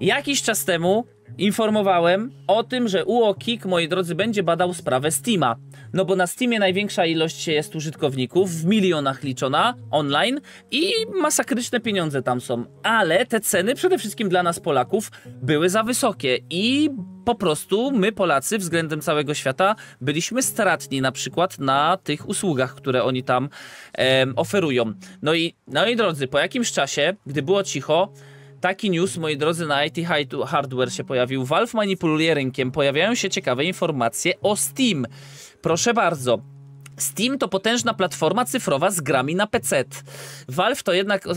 Jakiś czas temu informowałem o tym, że UOKiK, moi drodzy, będzie badał sprawę Steama. No bo na Steamie największa ilość jest użytkowników, w milionach liczona, online i masakryczne pieniądze tam są. Ale te ceny, przede wszystkim dla nas Polaków, były za wysokie i po prostu my Polacy względem całego świata byliśmy stratni na przykład na tych usługach, które oni tam em, oferują. No i, no i drodzy, po jakimś czasie, gdy było cicho, Taki news, moi drodzy, na IT Hardware się pojawił. Valve manipuluje rynkiem. Pojawiają się ciekawe informacje o Steam. Proszę bardzo. Steam to potężna platforma cyfrowa z grami na PC. Valve to jednak e,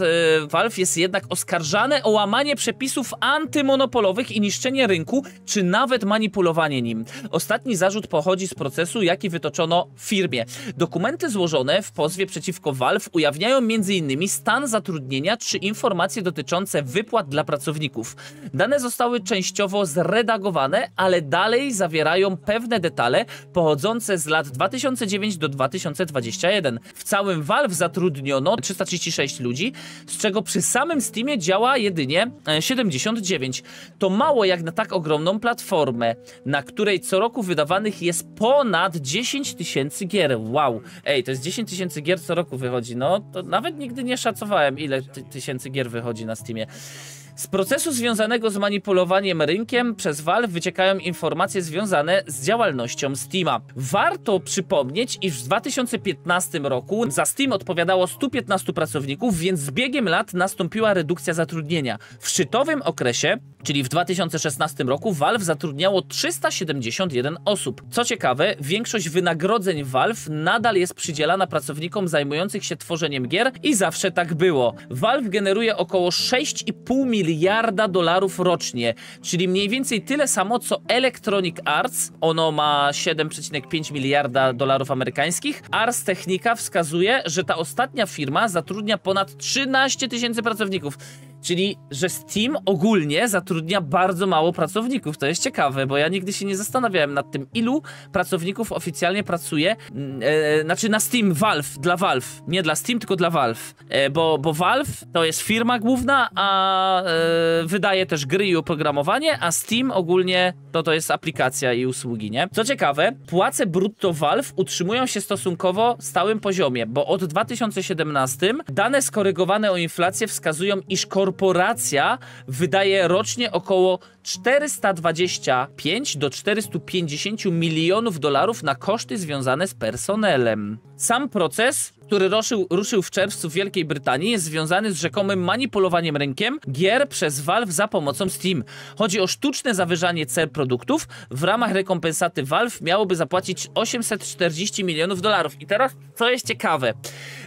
Valve jest jednak oskarżane o łamanie przepisów antymonopolowych i niszczenie rynku, czy nawet manipulowanie nim. Ostatni zarzut pochodzi z procesu, jaki wytoczono firmie. Dokumenty złożone w pozwie przeciwko Valve ujawniają m.in. stan zatrudnienia czy informacje dotyczące wypłat dla pracowników. Dane zostały częściowo zredagowane, ale dalej zawierają pewne detale pochodzące z lat 2009 do 2021. W całym Valve zatrudniono 336 ludzi, z czego przy samym Steamie działa jedynie e, 79. To mało jak na tak ogromną platformę, na której co roku wydawanych jest ponad 10 tysięcy gier. Wow, ej, to jest 10 tysięcy gier co roku wychodzi. No, to nawet nigdy nie szacowałem, ile ty tysięcy gier wychodzi na Steamie. Z procesu związanego z manipulowaniem rynkiem przez Valve wyciekają informacje związane z działalnością Steama. Warto przypomnieć, iż w 2015 roku za Steam odpowiadało 115 pracowników, więc z biegiem lat nastąpiła redukcja zatrudnienia. W szczytowym okresie, czyli w 2016 roku, Valve zatrudniało 371 osób. Co ciekawe, większość wynagrodzeń Valve nadal jest przydzielana pracownikom zajmujących się tworzeniem gier i zawsze tak było. Valve generuje około 6,5 miliarda dolarów rocznie, czyli mniej więcej tyle samo co Electronic Arts. Ono ma 7,5 miliarda dolarów amerykańskich. Ars Technica wskazuje, że ta ostatnia firma zatrudnia ponad 13 tysięcy pracowników. Czyli, że Steam ogólnie zatrudnia bardzo mało pracowników. To jest ciekawe, bo ja nigdy się nie zastanawiałem nad tym, ilu pracowników oficjalnie pracuje. E, znaczy na Steam, Valve, dla Valve. Nie dla Steam, tylko dla Valve. E, bo, bo Valve to jest firma główna, a e, wydaje też gry i oprogramowanie, a Steam ogólnie to, to jest aplikacja i usługi, nie? Co ciekawe, płace brutto Valve utrzymują się stosunkowo stałym poziomie, bo od 2017 dane skorygowane o inflację wskazują, iż korporacja wydaje rocznie około 425 do 450 milionów dolarów na koszty związane z personelem. Sam proces, który ruszył, ruszył w czerwcu w Wielkiej Brytanii, jest związany z rzekomym manipulowaniem rynkiem gier przez Valve za pomocą Steam. Chodzi o sztuczne zawyżanie cen produktów. W ramach rekompensaty Valve miałoby zapłacić 840 milionów dolarów. I teraz, co jest ciekawe,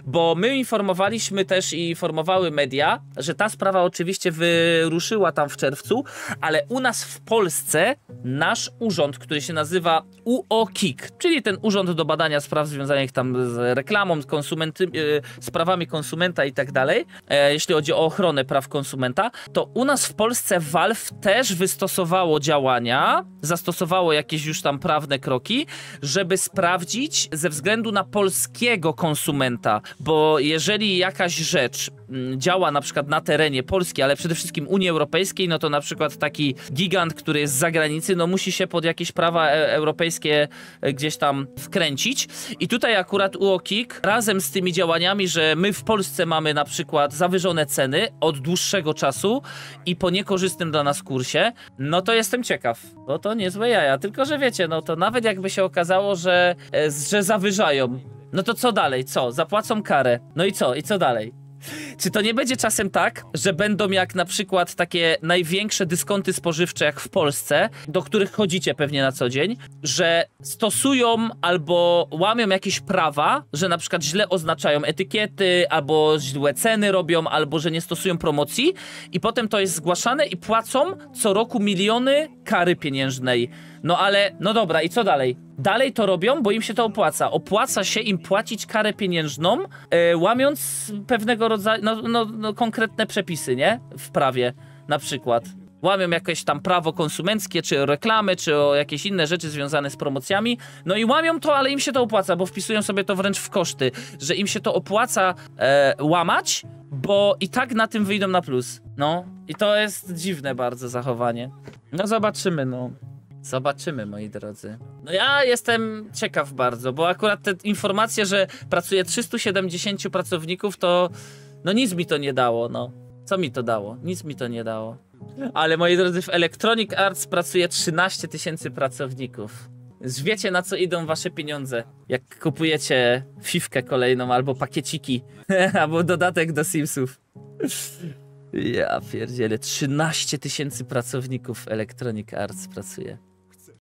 bo my informowaliśmy też i informowały media, że ta sprawa oczywiście wyruszyła tam w czerwcu, ale u nas w Polsce nasz urząd, który się nazywa UOKiK, czyli ten urząd do badania spraw związanych tam z reklamą, konsumenty, e, sprawami konsumenta i tak dalej, e, jeśli chodzi o ochronę praw konsumenta, to u nas w Polsce Valve też wystosowało działania, zastosowało jakieś już tam prawne kroki, żeby sprawdzić ze względu na polskiego konsumenta, bo jeżeli jakaś rzecz mm, działa na przykład na terenie Polski, ale przede wszystkim Unii Europejskiej, no to na przykład taki gigant, który jest z zagranicy, no musi się pod jakieś prawa e europejskie e, gdzieś tam wkręcić. I tutaj akurat UOKiK razem z tymi działaniami, że my w Polsce mamy na przykład zawyżone ceny od dłuższego czasu i po niekorzystnym dla nas kursie, no to jestem ciekaw. No to niezłe jaja, tylko że wiecie, no to nawet jakby się okazało, że, e, że zawyżają, no to co dalej? Co? Zapłacą karę. No i co? I co dalej? Czy to nie będzie czasem tak, że będą jak na przykład takie największe dyskonty spożywcze jak w Polsce, do których chodzicie pewnie na co dzień, że stosują albo łamią jakieś prawa, że na przykład źle oznaczają etykiety, albo źle ceny robią, albo że nie stosują promocji i potem to jest zgłaszane i płacą co roku miliony kary pieniężnej. No ale, no dobra, i co dalej? Dalej to robią, bo im się to opłaca. Opłaca się im płacić karę pieniężną, e, łamiąc pewnego rodzaju, no, no, no konkretne przepisy, nie? W prawie, na przykład. Łamią jakieś tam prawo konsumenckie, czy o reklamy, czy o jakieś inne rzeczy związane z promocjami. No i łamią to, ale im się to opłaca, bo wpisują sobie to wręcz w koszty, że im się to opłaca e, łamać, bo i tak na tym wyjdą na plus. No, i to jest dziwne bardzo zachowanie. No zobaczymy, no. Zobaczymy, moi drodzy. No ja jestem ciekaw bardzo, bo akurat te informacje, że pracuje 370 pracowników, to no nic mi to nie dało, no. Co mi to dało? Nic mi to nie dało. Ale moi drodzy, w Electronic Arts pracuje 13 tysięcy pracowników. Wiecie na co idą wasze pieniądze, jak kupujecie fifkę kolejną, albo pakieciki, albo dodatek do Simsów. Ja pierdzielę, 13 tysięcy pracowników Electronic Arts pracuje.